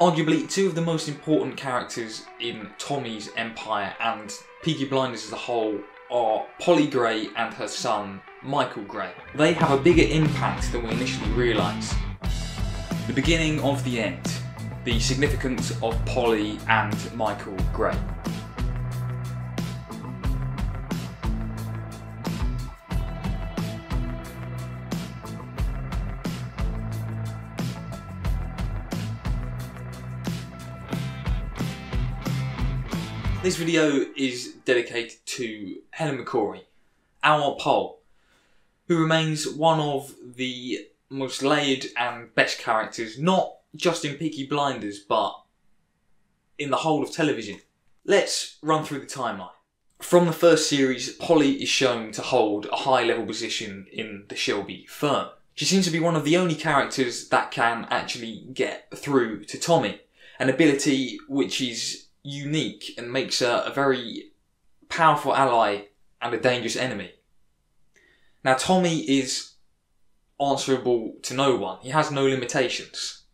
Arguably, two of the most important characters in Tommy's empire and Peaky Blinders as a whole are Polly Gray and her son, Michael Gray. They have a bigger impact than we initially realise. The beginning of the end, the significance of Polly and Michael Gray. This video is dedicated to Helen McCrory, our Pole, who remains one of the most layered and best characters, not just in Peaky Blinders, but in the whole of television. Let's run through the timeline. From the first series, Polly is shown to hold a high level position in the Shelby firm. She seems to be one of the only characters that can actually get through to Tommy, an ability which is unique and makes her a very powerful ally and a dangerous enemy. Now, Tommy is answerable to no one, he has no limitations.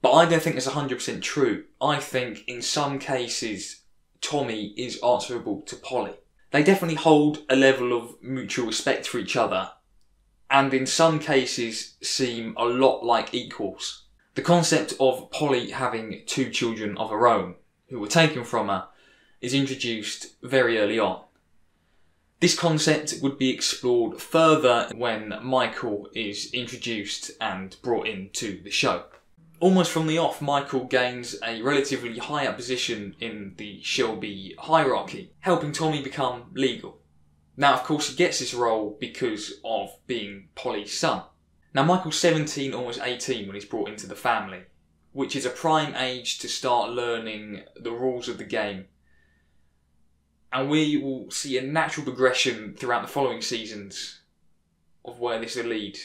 But I don't think that's 100% true. I think in some cases, Tommy is answerable to Polly. They definitely hold a level of mutual respect for each other, and in some cases seem a lot like equals. The concept of Polly having two children of her own who were taken from her, is introduced very early on. This concept would be explored further when Michael is introduced and brought into the show. Almost from the off, Michael gains a relatively high up position in the Shelby hierarchy, helping Tommy become legal. Now, of course, he gets this role because of being Polly's son. Now, Michael's 17, almost 18 when he's brought into the family, which is a prime age to start learning the rules of the game. And we will see a natural progression throughout the following seasons of where this will lead,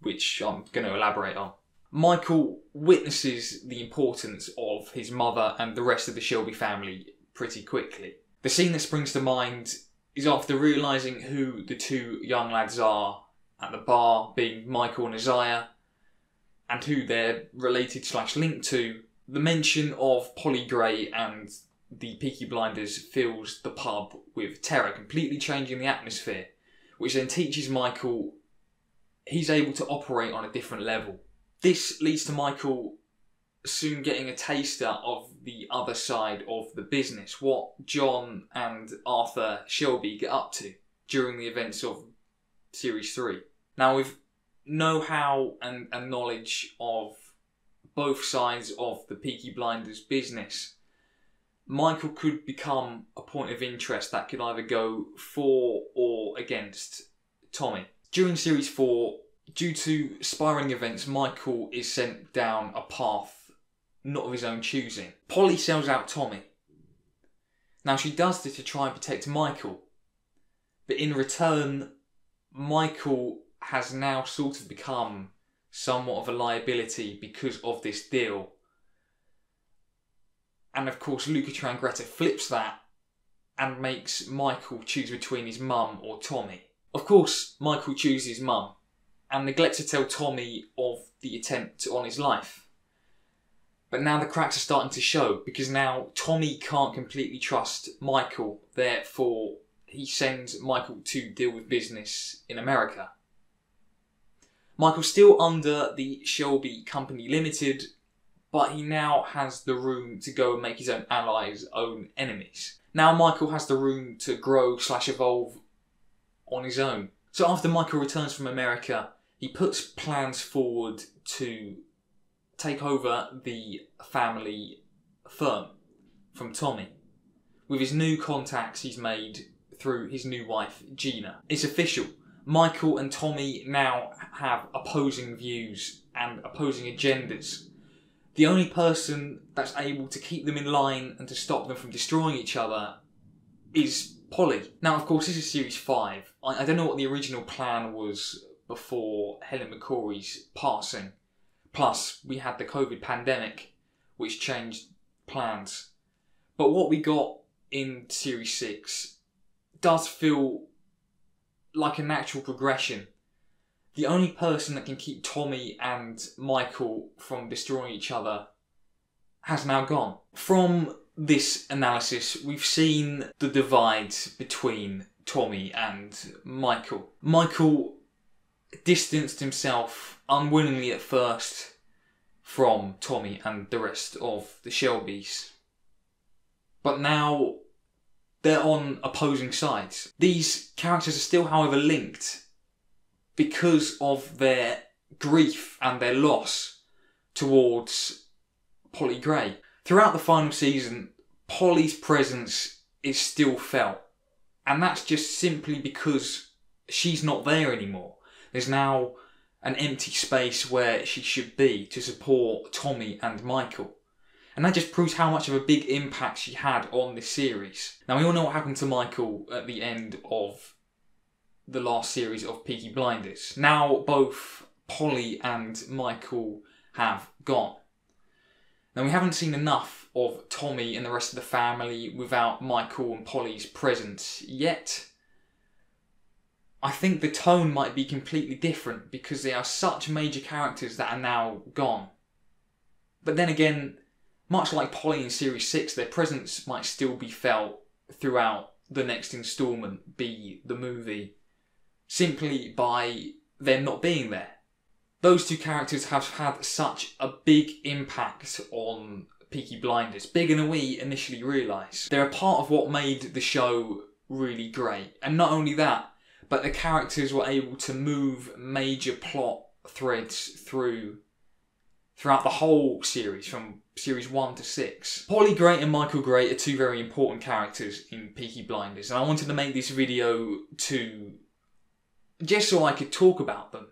which I'm going to elaborate on. Michael witnesses the importance of his mother and the rest of the Shelby family pretty quickly. The scene that springs to mind is after realising who the two young lads are at the bar, being Michael and Isaiah, and who they're related slash linked to, the mention of Polly Gray and the Peaky Blinders fills the pub with terror, completely changing the atmosphere, which then teaches Michael he's able to operate on a different level. This leads to Michael soon getting a taster of the other side of the business, what John and Arthur Shelby get up to during the events of Series 3. Now, with know how and, and knowledge of both sides of the Peaky Blinders business, Michael could become a point of interest that could either go for or against Tommy. During Series 4, due to spiraling events, Michael is sent down a path not of his own choosing. Polly sells out Tommy. Now, she does this to try and protect Michael, but in return, Michael has now sort of become somewhat of a liability because of this deal. And of course, Luca Changretta flips that and makes Michael choose between his mum or Tommy. Of course, Michael chooses mum and neglects to tell Tommy of the attempt on his life. But now the cracks are starting to show because now Tommy can't completely trust Michael, therefore, he sends Michael to deal with business in America. Michael's still under the Shelby Company Limited, but he now has the room to go and make his own allies, own enemies. Now Michael has the room to grow slash evolve on his own. So after Michael returns from America, he puts plans forward to take over the family firm from Tommy with his new contacts he's made through his new wife Gina. It's official. Michael and Tommy now have opposing views and opposing agendas. The only person that's able to keep them in line and to stop them from destroying each other is Polly. Now, of course, this is series five. I, I don't know what the original plan was before Helen McCrory's passing. Plus, we had the COVID pandemic, which changed plans. But what we got in series six does feel like a natural progression. The only person that can keep Tommy and Michael from destroying each other has now gone. From this analysis, we've seen the divide between Tommy and Michael. Michael distanced himself unwillingly at first from Tommy and the rest of the Shelbys. But now they're on opposing sides. These characters are still, however, linked because of their grief and their loss towards Polly Gray. Throughout the final season, Polly's presence is still felt. And that's just simply because she's not there anymore. There's now an empty space where she should be to support Tommy and Michael. And that just proves how much of a big impact she had on this series. Now, we all know what happened to Michael at the end of the last series of Peaky Blinders. Now, both Polly and Michael have gone. Now, we haven't seen enough of Tommy and the rest of the family without Michael and Polly's presence yet. I think the tone might be completely different because they are such major characters that are now gone. But then again, much like Polly in Series 6, their presence might still be felt throughout the next instalment, be the movie, simply by them not being there. Those two characters have had such a big impact on Peaky Blinders, bigger than we initially realised. They're a part of what made the show really great. And not only that, but the characters were able to move major plot threads through throughout the whole series from series 1 to 6. Polly Gray and Michael Gray are two very important characters in Peaky Blinders and I wanted to make this video to just so I could talk about them.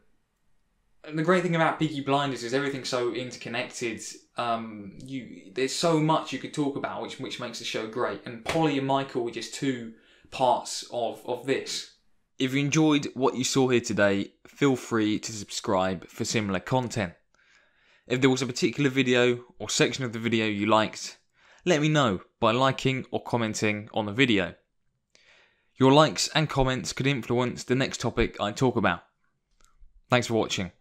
And the great thing about Peaky Blinders is everything's so interconnected. Um, you there's so much you could talk about, which which makes the show great. And Polly and Michael were just two parts of of this. If you enjoyed what you saw here today, feel free to subscribe for similar content. If there was a particular video or section of the video you liked, let me know by liking or commenting on the video. Your likes and comments could influence the next topic I talk about. Thanks for watching.